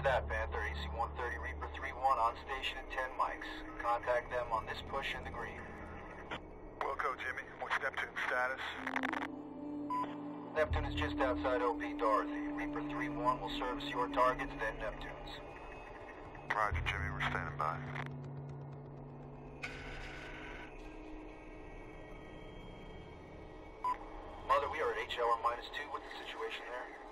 Roger that, Panther. AC-130 Reaper 3-1 on station at 10 mics. Contact them on this push in the green. Welcome, Jimmy. What's Neptune status? Neptune is just outside OP Dorothy. Reaper 3-1 will service your targets, then Neptune's. Roger, Jimmy. We're standing by. Mother, we are at HLR minus two. What's the situation there?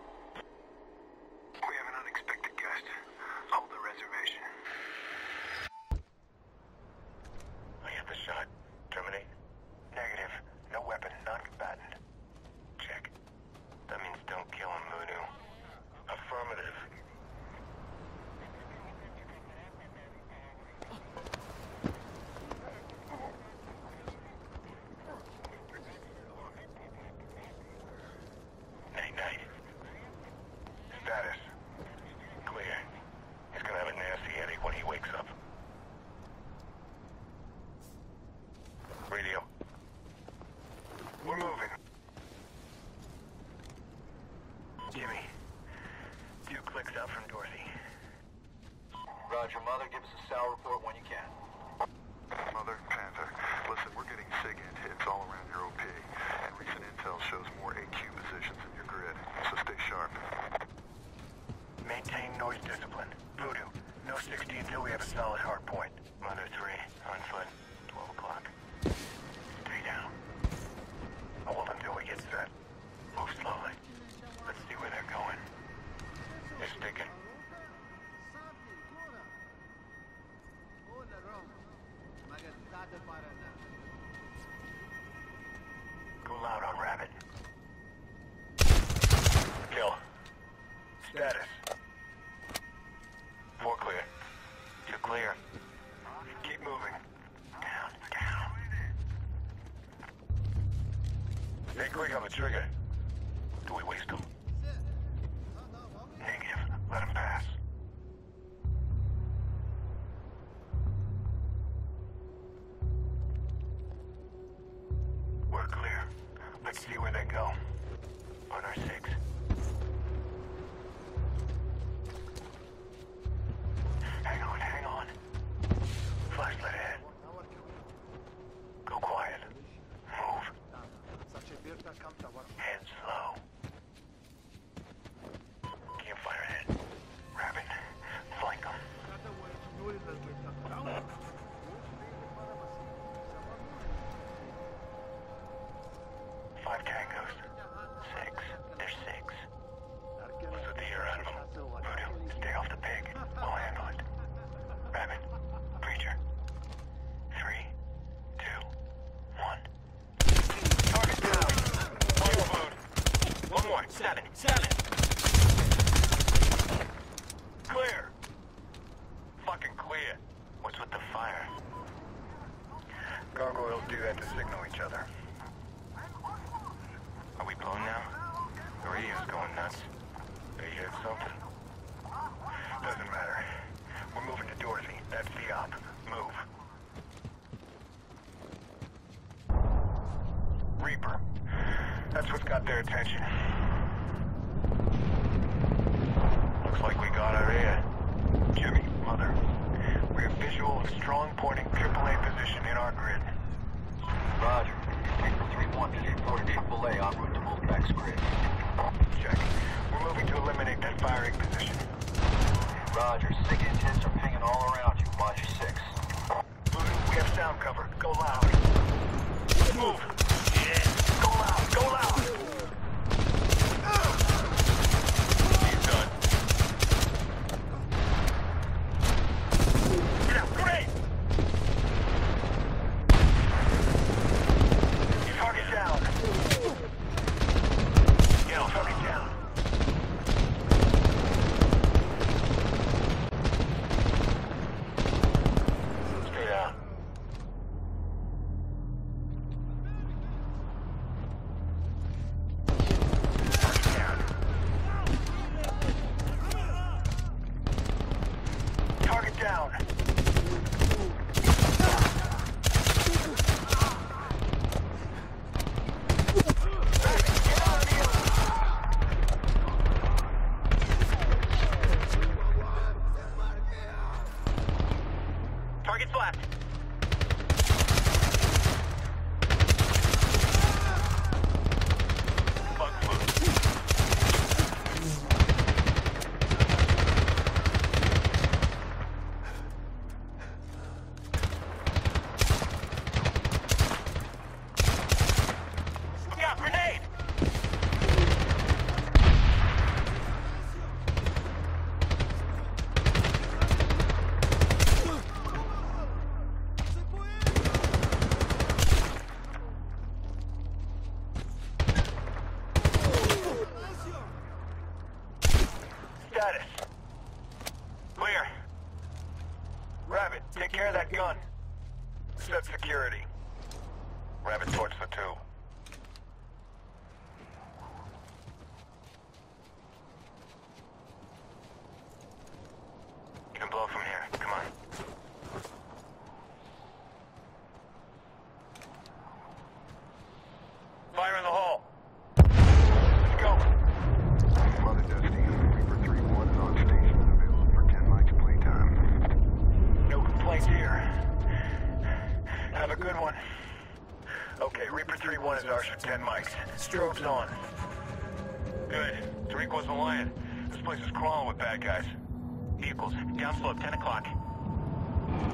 That's what's got their attention. Looks like we got our air. Jimmy, Mother, we have visual of strong pointing AAA position in our grid. Roger. Tango 3-1 is reported AAA en route to Wolfpack's grid. Check. We're moving to eliminate that firing position. Roger. Sig intents are pinging all around you. Watch six. We have sound cover. Go loud. Move. Targets left. 10 mics. Strobes on. Good. Tariq the lion. This place is crawling with bad guys. Vehicles, downslope, 10 o'clock.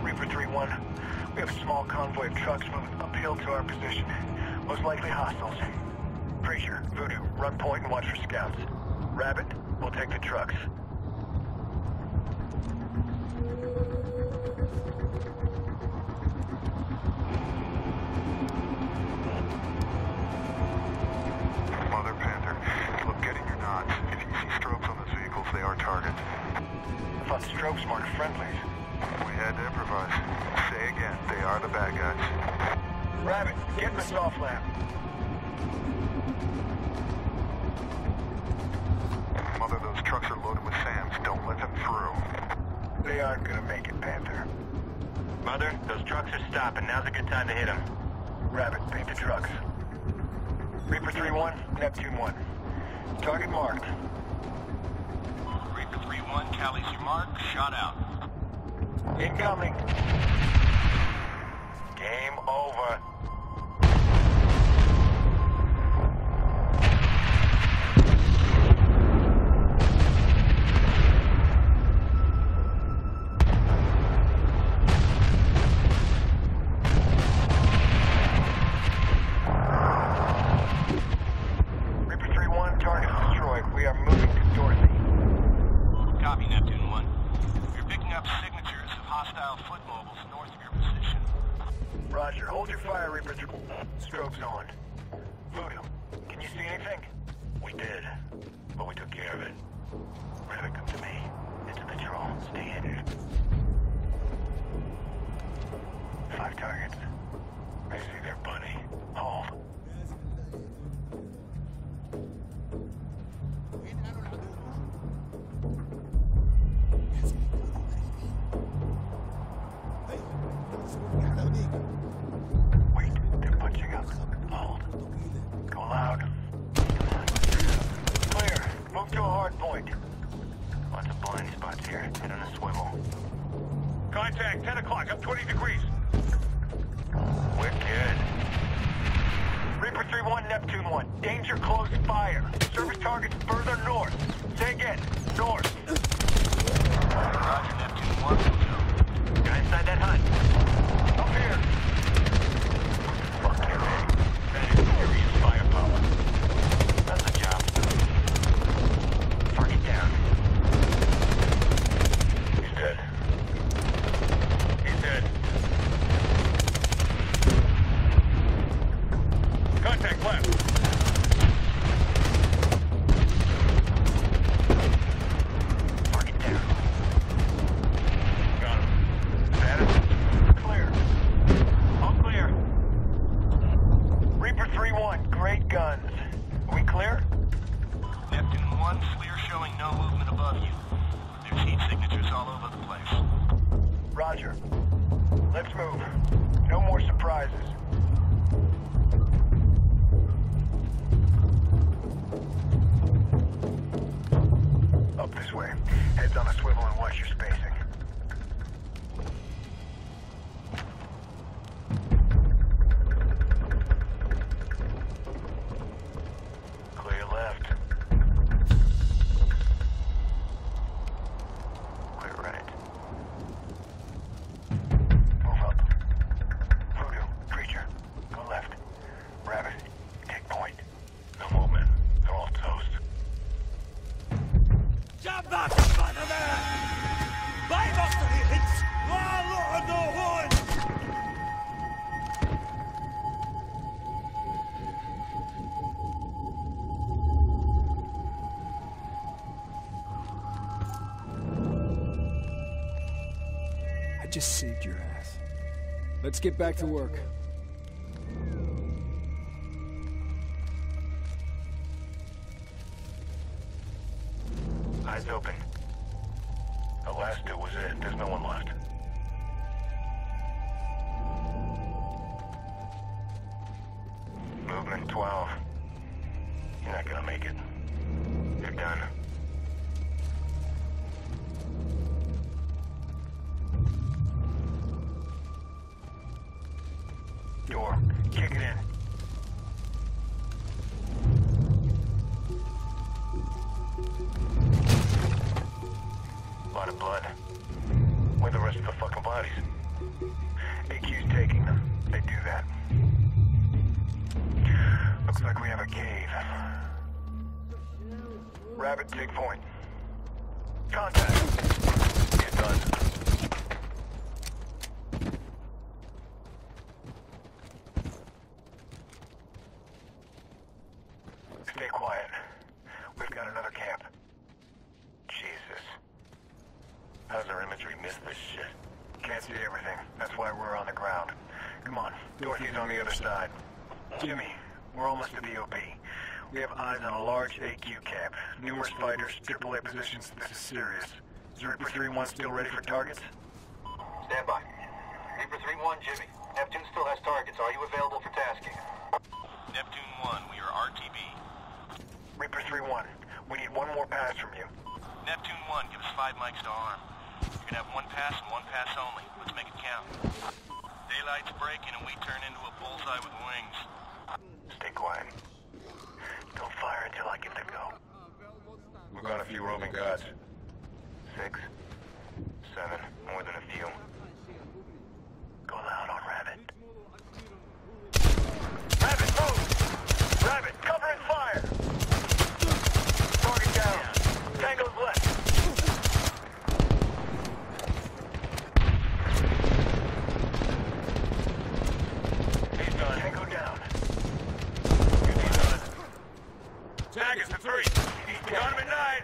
Reaper 3-1, we have a small convoy of trucks moving uphill to our position. Most likely hostiles. Frazier, Voodoo, run point and watch for scouts. Rabbit, we'll take the trucks. They are targets. I thought strobes weren't friendlies. We had to improvise. Say again, they are the bad guys. Rabbit, get in the SOFLAM. Mother, those trucks are loaded with SAMs. Don't let them through. They aren't gonna make it, Panther. Mother, those trucks are stopping. Now's a good time to hit them. Rabbit, paint the trucks. Reaper 3-1, Neptune 1. Target marked. 3-1, tallies mark, shot out. Incoming. Game over. On. Voodoo, can you see anything? We did, but we took care of it. Rabbit, come to me. It's a patrol. Stay hidden. Five targets. I see their bunny. To a hard point. Lots of blind spots here. Head on a swivel. Contact, 10 o'clock, up 20 degrees. We're good. Reaper 3-1, Neptune 1. Danger close fire. Service targets further north. Say again, north. Roger, Neptune 1, go. Inside that hut. Up here. Neptune 1, FLIR showing no movement above you. There's heat signatures all over the place. Roger. Let's move. No more surprises. Up this way. Heads on a swivel and watch your just saved your ass. Let's get back to work. Kick in. lot of blood. Where the rest of the fucking bodies? AQ's taking them. They do that. Looks like we have a cave. Rabbit, take point. Contact. Get done. Stay quiet. We've got another camp. Jesus. How's our imagery miss this shit? Can't see everything. That's why we're on the ground. Come on, Dorothy's on the other side. Jimmy, we're almost at the OP. We have eyes on a large AQ camp. Numerous fighters, AAA positions. This is serious. Is Reaper 3-1 still ready for targets? Stand by. Reaper 3-1, Jimmy. Neptune still has targets. Are you available for tasking? Neptune 1, we are RTB. Reaper 3-1, we need one more pass from you. Neptune 1, give us five mics to arm. You're gonna have one pass and one pass only. Let's make it count. Daylight's breaking and we turn into a bullseye with wings. Stay quiet. Don't fire until I give the go. We've got a few roving guards. Six, seven, more than a few. Go loud on Rabbit. Rabbit, move! Rabbit, cover and fire! Target down. Tango's left. He's done. Tango down. He's done. Tag us at three. He's got him at nine.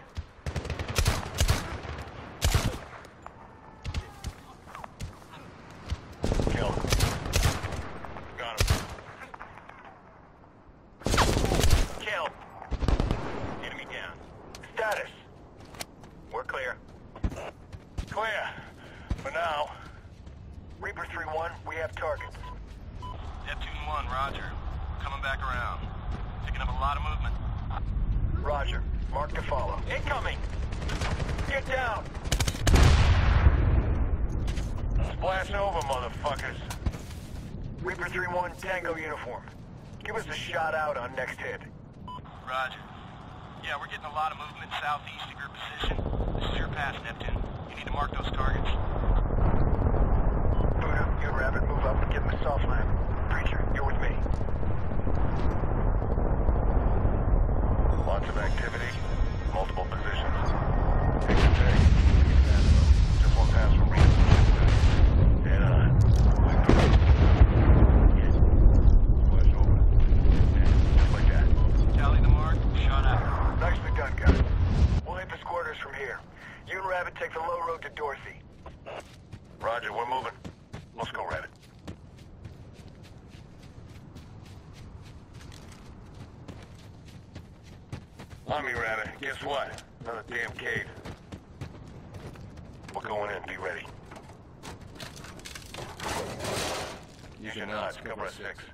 Kill. Got him. Kill. Enemy down. Status. We're clear. Clear. For now. Reaper 3-1, we have targets. Neptune 1, roger. Coming back around. Picking up a lot of movement. Roger. Mark to follow. Incoming! Get down! Splash over, motherfuckers. Reaper 3-1, Tango uniform. Give us a shot out on next hit. Roger. Yeah, we're getting a lot of movement southeast of your position. This is your pass, Neptune. You need to mark those targets. Voodoo, you and Rabbit move up and give him a SOFLAM. Preacher, you're with me. Lots of activity, multiple positions. Houston Dodge, Cobra 6.